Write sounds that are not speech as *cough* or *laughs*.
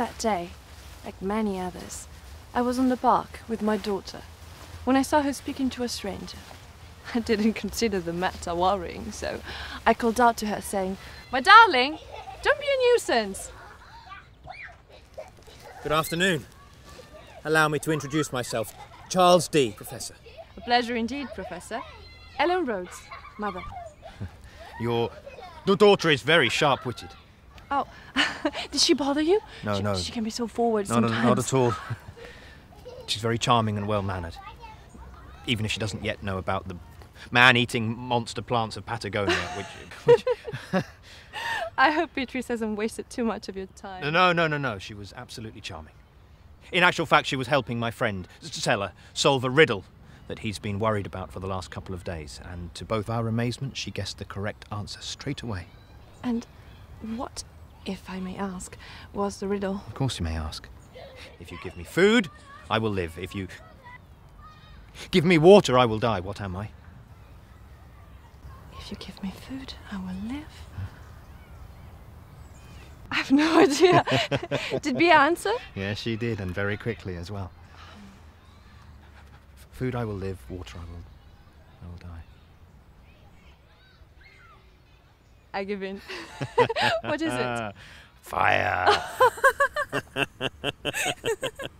That day, like many others, I was on the park with my daughter when I saw her speaking to a stranger. *laughs* I didn't consider the matter worrying, so I called out to her saying, My darling, don't be a nuisance. Good afternoon. Allow me to introduce myself. Charles D, Professor. A pleasure indeed, Professor. Ellen Rhodes, mother. *laughs* Your, your daughter is very sharp witted. Oh, *laughs* did she bother you? No, she, no. She can be so forward No, no, sometimes. not at all. *laughs* *laughs* She's very charming and well mannered. Even if she doesn't yet know about the man eating monster plants of Patagonia, which. which I hope Beatrice hasn't wasted too much of your time. no, no, no, no. She was absolutely charming. In actual fact, she was helping my friend, Stella, solve a riddle that he's been worried about for the last couple of days. And to both our amazement, she guessed the correct answer straight away. And what, if I may ask, was the riddle? Of course, you may ask. If you give me food, I will live. If you give me water, I will die. What am I? If you give me food, I will live. I have no *laughs* idea. *laughs* Did Bea answer? Yes, she did, and very quickly as well. Food I will live, water I will, I will die. I give in. *laughs* what is it? *laughs* Fire! *laughs*